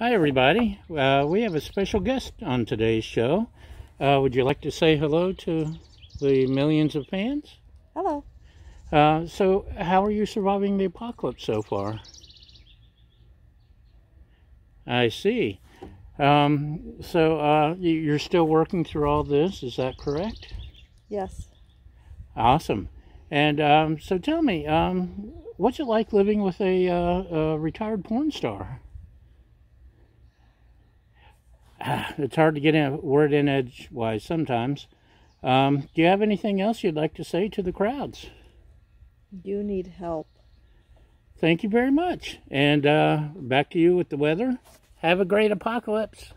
Hi, everybody. Uh, we have a special guest on today's show. Uh, would you like to say hello to the millions of fans? Hello. Uh, so, how are you surviving the apocalypse so far? I see. Um, so, uh, you're still working through all this, is that correct? Yes. Awesome. And um, so, tell me, um, what's it like living with a, uh, a retired porn star? it's hard to get a word in edgewise sometimes. Um, do you have anything else you'd like to say to the crowds? You need help. Thank you very much. And uh, back to you with the weather. Have a great apocalypse.